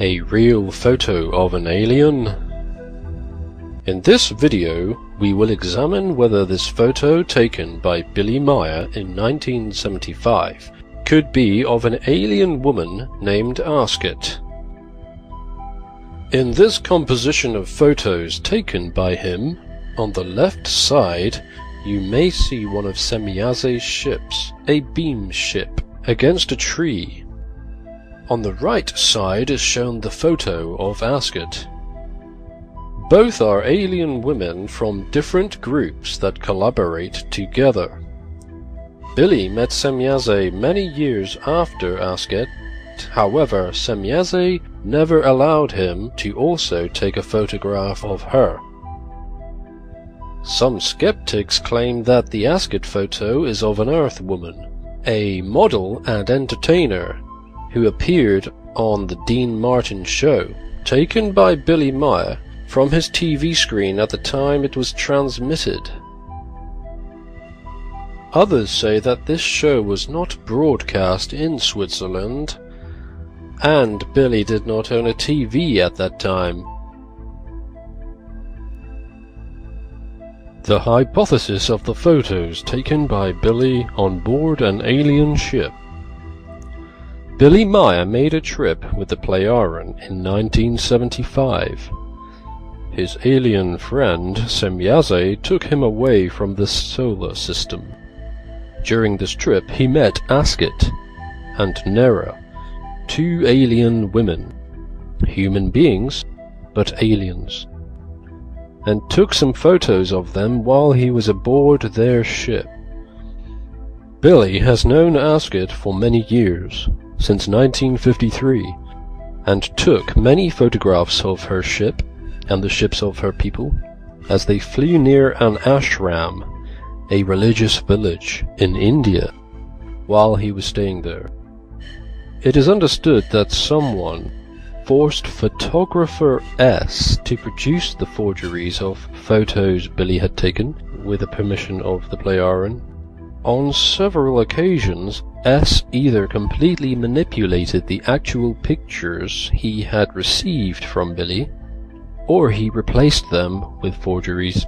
A real photo of an alien? In this video, we will examine whether this photo taken by Billy Meier in 1975 could be of an alien woman named Asket. In this composition of photos taken by him, on the left side you may see one of Semjaze's ships, a beam ship, against a tree on the right side is shown the photo of Asket. Both are alien women from different groups that collaborate together. Billy met Semjaze many years after Asket, however Semjaze never allowed him to also take a photograph of her. Some skeptics claim that the Asket photo is of an Earth woman, a model and entertainer who appeared on the Dean Martin show, taken by Billy Meier from his TV screen at the time it was transmitted. Others say that this show was not broadcast in Switzerland, and Billy did not own a TV at that time. The hypothesis of the photos taken by Billy on board an alien ship Billy Meier made a trip with the Plejaren in 1975. His alien friend Semjaze took him away from the solar system. During this trip he met Asket and Nera, two alien women, human beings, but aliens, and took some photos of them while he was aboard their ship. Billy has known Asket for many years, since 1953 and took many photographs of her ship and the ships of her people as they flew near an ashram, a religious village in India, while he was staying there. It is understood that someone forced photographer S to produce the forgeries of photos Billy had taken with the permission of the Plejaren. On several occasions, S either completely manipulated the actual pictures he had received from Billy, or he replaced them with forgeries.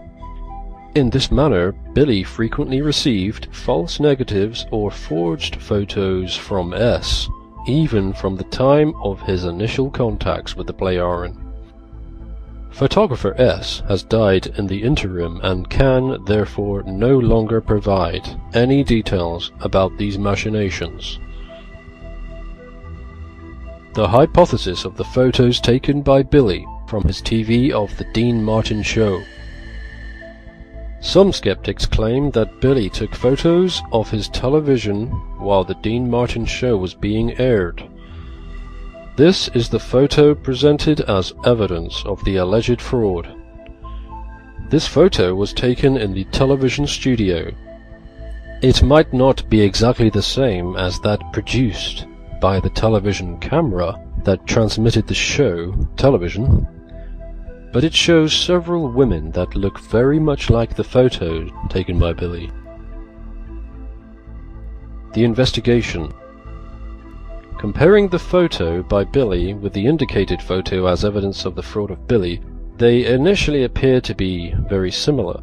In this manner, Billy frequently received false negatives or forged photos from S, even from the time of his initial contacts with the Plejaren. Photographer S has died in the interim and can, therefore, no longer provide any details about these machinations. The hypothesis of the photos taken by Billy from his TV of the Dean Martin show. Some skeptics claim that Billy took photos of his television while the Dean Martin show was being aired. This is the photo presented as evidence of the alleged fraud. This photo was taken in the television studio. It might not be exactly the same as that produced by the television camera that transmitted the show, television, but it shows several women that look very much like the photo taken by Billy. The investigation Comparing the photo by Billy with the indicated photo as evidence of the fraud of Billy, they initially appear to be very similar.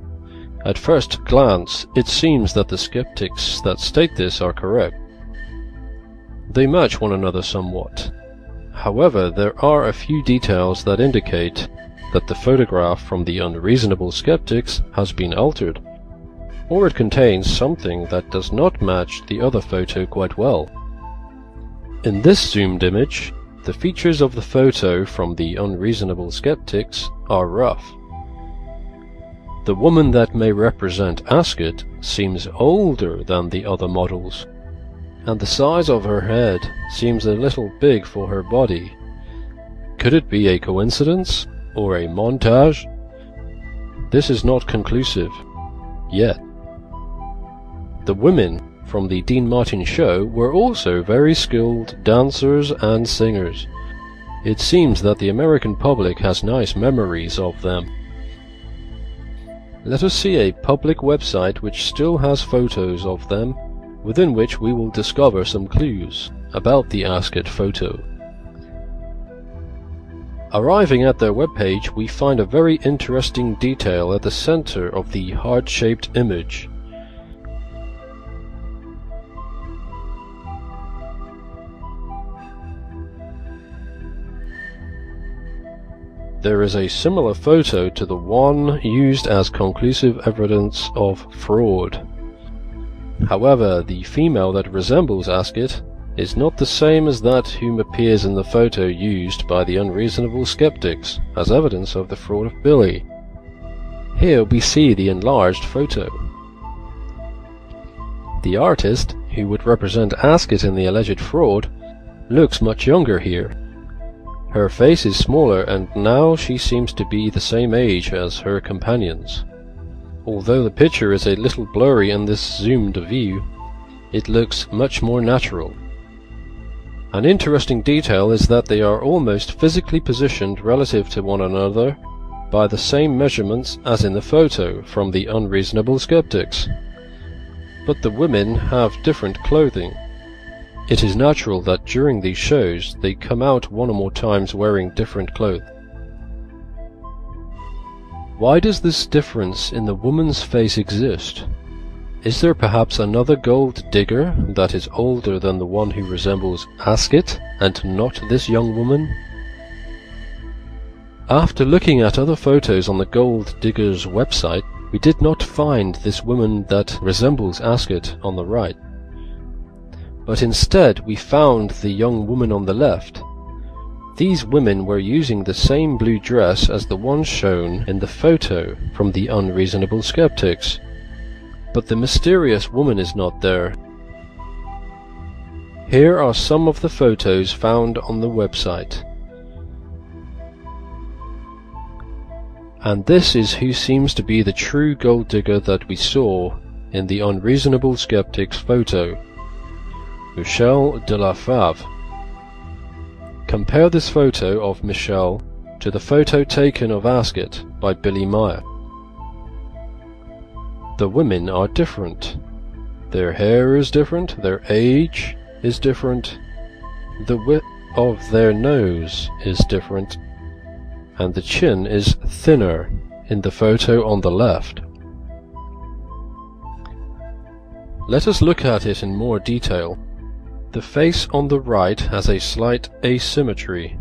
At first glance, it seems that the skeptics that state this are correct. They match one another somewhat. However, there are a few details that indicate that the photograph from the unreasonable skeptics has been altered, or it contains something that does not match the other photo quite well. In this zoomed image, the features of the photo from the unreasonable skeptics are rough. The woman that may represent Asket seems older than the other models, and the size of her head seems a little big for her body. Could it be a coincidence or a montage? This is not conclusive yet. The women from the Dean Martin show were also very skilled dancers and singers. It seems that the American public has nice memories of them. Let us see a public website which still has photos of them, within which we will discover some clues about the Asket photo. Arriving at their webpage, we find a very interesting detail at the center of the heart-shaped image. There is a similar photo to the one used as conclusive evidence of fraud. However, the female that resembles Asket is not the same as that whom appears in the photo used by the unreasonable skeptics as evidence of the fraud of Billy. Here we see the enlarged photo. The artist, who would represent Asket in the alleged fraud, looks much younger here. Her face is smaller and now she seems to be the same age as her companions. Although the picture is a little blurry in this zoomed view, it looks much more natural. An interesting detail is that they are almost physically positioned relative to one another by the same measurements as in the photo from the unreasonable skeptics. But the women have different clothing. It is natural that during these shows they come out one or more times wearing different clothes. Why does this difference in the woman's face exist? Is there perhaps another gold digger that is older than the one who resembles Asket, and not this young woman? After looking at other photos on the gold digger's website, we did not find this woman that resembles Asket on the right. But instead we found the young woman on the left. These women were using the same blue dress as the one shown in the photo from the unreasonable skeptics but the mysterious woman is not there. Here are some of the photos found on the website. And this is who seems to be the true gold digger that we saw in the unreasonable skeptic's photo. Michelle de la Fave. Compare this photo of Michelle to the photo taken of Asket by Billy Meier. The women are different. Their hair is different, their age is different, the width of their nose is different, and the chin is thinner in the photo on the left. Let us look at it in more detail. The face on the right has a slight asymmetry.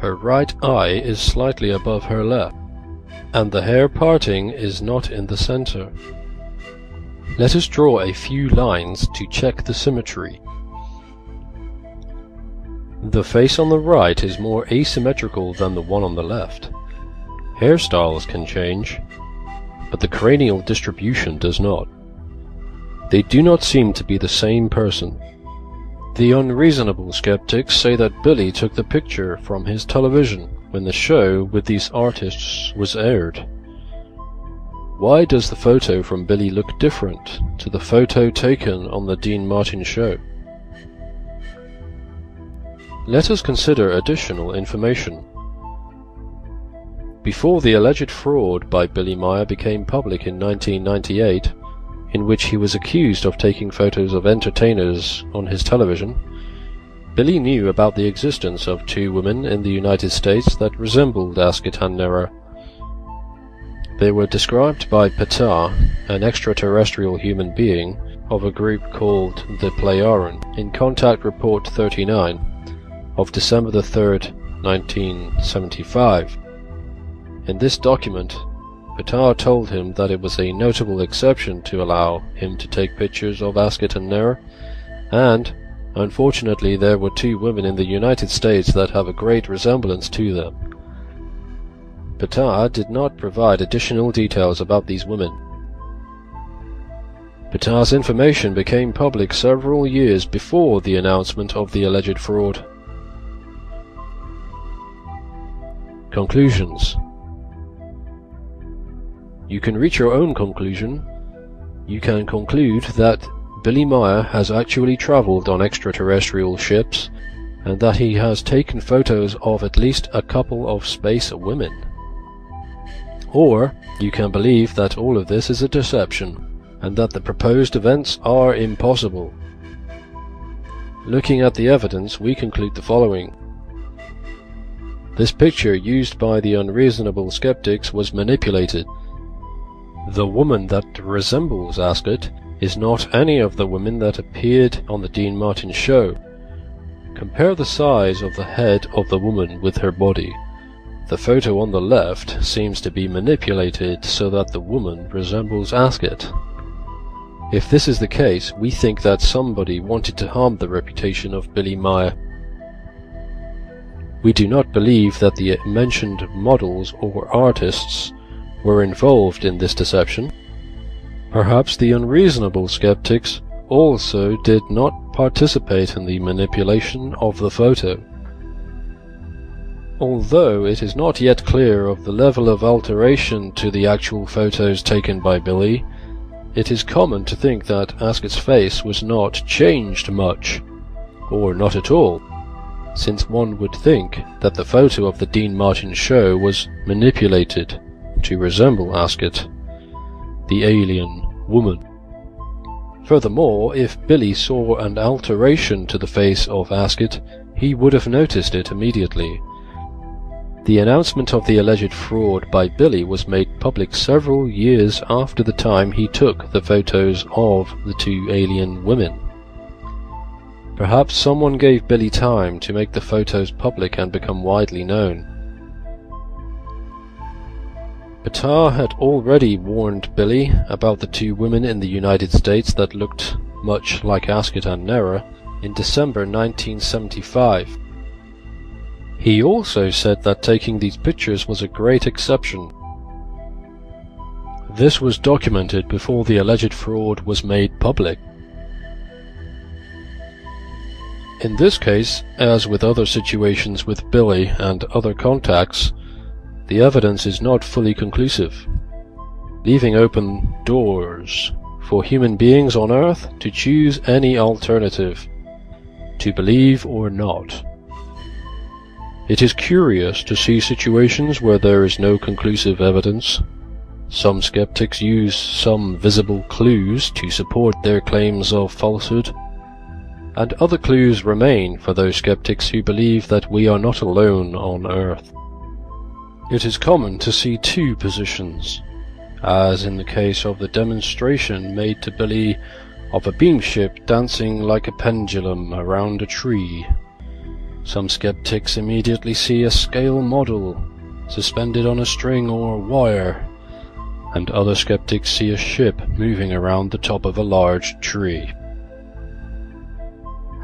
Her right eye is slightly above her left and the hair parting is not in the center. Let us draw a few lines to check the symmetry. The face on the right is more asymmetrical than the one on the left. Hairstyles can change, but the cranial distribution does not. They do not seem to be the same person. The unreasonable skeptics say that Billy took the picture from his television when the show with these artists was aired. Why does the photo from Billy look different to the photo taken on the Dean Martin show? Let us consider additional information. Before the alleged fraud by Billy Meier became public in 1998, in which he was accused of taking photos of entertainers on his television, Billy knew about the existence of two women in the United States that resembled Asket and Nera. They were described by Ptah, an extraterrestrial human being, of a group called the Plejaren, in Contact Report 39 of December 3, 1975. In this document, Ptah told him that it was a notable exception to allow him to take pictures of Asket and Nera, and Unfortunately, there were two women in the United States that have a great resemblance to them. Ptah did not provide additional details about these women. Ptah's information became public several years before the announcement of the alleged fraud. Conclusions You can reach your own conclusion. You can conclude that Billy Meier has actually traveled on extraterrestrial ships, and that he has taken photos of at least a couple of space women. Or you can believe that all of this is a deception, and that the proposed events are impossible. Looking at the evidence, we conclude the following. This picture used by the unreasonable skeptics was manipulated. The woman that resembles Asket is not any of the women that appeared on the Dean Martin show. Compare the size of the head of the woman with her body. The photo on the left seems to be manipulated so that the woman resembles Asket. If this is the case, we think that somebody wanted to harm the reputation of Billy Meier. We do not believe that the mentioned models or artists were involved in this deception. Perhaps the unreasonable skeptics also did not participate in the manipulation of the photo. Although it is not yet clear of the level of alteration to the actual photos taken by Billy, it is common to think that Asket's face was not changed much, or not at all, since one would think that the photo of the Dean Martin show was manipulated to resemble Asket, the alien woman. Furthermore, if Billy saw an alteration to the face of Asket, he would have noticed it immediately, the announcement of the alleged fraud by Billy was made public several years after the time he took the photos of the two alien women. Perhaps someone gave Billy time to make the photos public and become widely known. Ptah had already warned Billy about the two women in the United States that looked much like Asket and Nera in December 1975. He also said that taking these pictures was a great exception. This was documented before the alleged fraud was made public. In this case, as with other situations with Billy and other contacts, the evidence is not fully conclusive, leaving open doors for human beings on Earth to choose any alternative, to believe or not. It is curious to see situations where there is no conclusive evidence. Some skeptics use some visible clues to support their claims of falsehood, and other clues remain for those skeptics who believe that we are not alone on Earth. It is common to see two positions, as in the case of the demonstration made to Billy of a beam ship dancing like a pendulum around a tree some skeptics immediately see a scale model suspended on a string or wire, and other skeptics see a ship moving around the top of a large tree.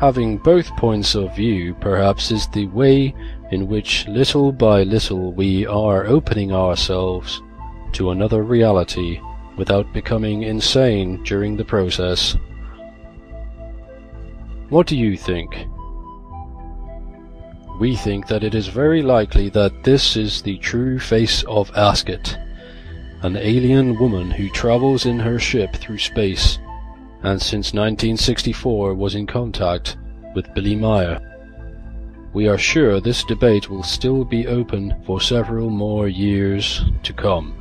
Having both points of view perhaps is the way in which little by little we are opening ourselves to another reality without becoming insane during the process. What do you think? We think that it is very likely that this is the true face of Asket, an alien woman who travels in her ship through space, and since 1964 was in contact with Billy Meier. We are sure this debate will still be open for several more years to come.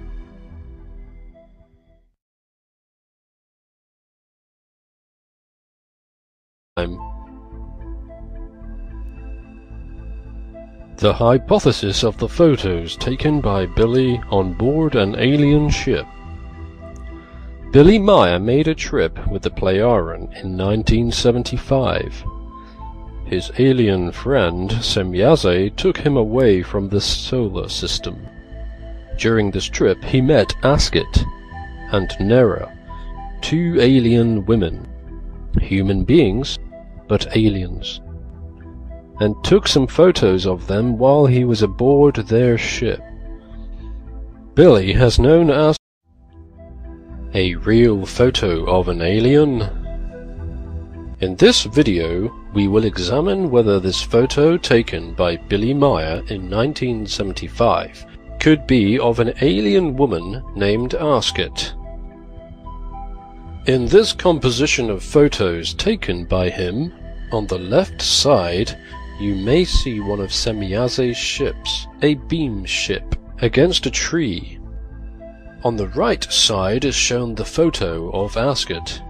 The hypothesis of the photos taken by Billy on board an alien ship. Billy Meier made a trip with the Plejaren in 1975. His alien friend Semjaze took him away from the solar system. During this trip he met Asket and Nera, two alien women, human beings, but aliens and took some photos of them while he was aboard their ship. Billy has known as a real photo of an alien. In this video, we will examine whether this photo taken by Billy Meier in 1975 could be of an alien woman named Asket. In this composition of photos taken by him, on the left side you may see one of Semjaze's ships, a beam ship, against a tree. On the right side is shown the photo of Asket.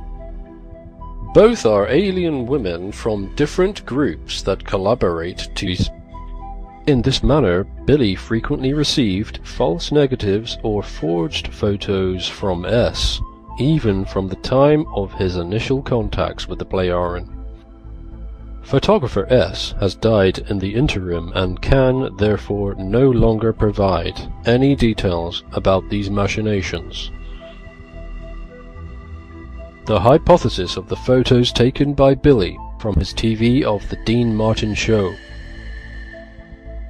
Both are alien women from different groups that collaborate to In this manner, Billy frequently received false negatives or forged photos from S, even from the time of his initial contacts with the Plejaren. Photographer S has died in the interim and can, therefore, no longer provide any details about these machinations. The hypothesis of the photos taken by Billy from his TV of The Dean Martin Show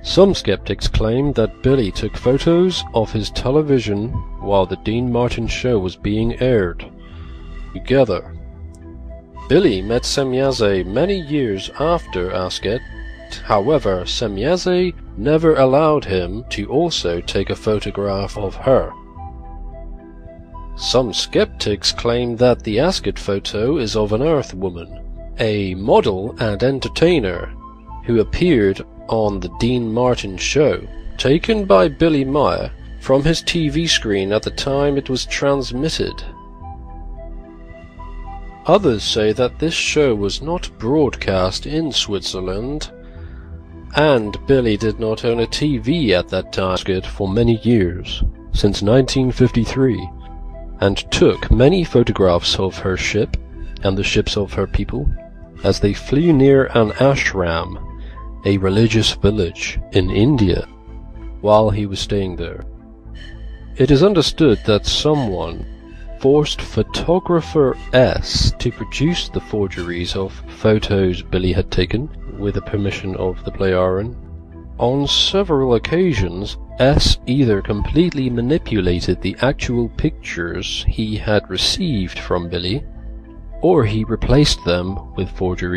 some skeptics claim that Billy took photos of his television while the Dean Martin show was being aired. Together. Billy met Semjase many years after Asket. However, Semjase never allowed him to also take a photograph of her. Some skeptics claim that the Asket photo is of an Earth woman, a model and entertainer who appeared on The Dean Martin Show, taken by Billy Meier from his TV screen at the time it was transmitted. Others say that this show was not broadcast in Switzerland, and Billy did not own a TV at that time for many years, since 1953, and took many photographs of her ship and the ships of her people as they flew near an ashram a religious village in India while he was staying there. It is understood that someone forced photographer S to produce the forgeries of photos Billy had taken with the permission of the Plejaren. On several occasions, S either completely manipulated the actual pictures he had received from Billy, or he replaced them with forgeries.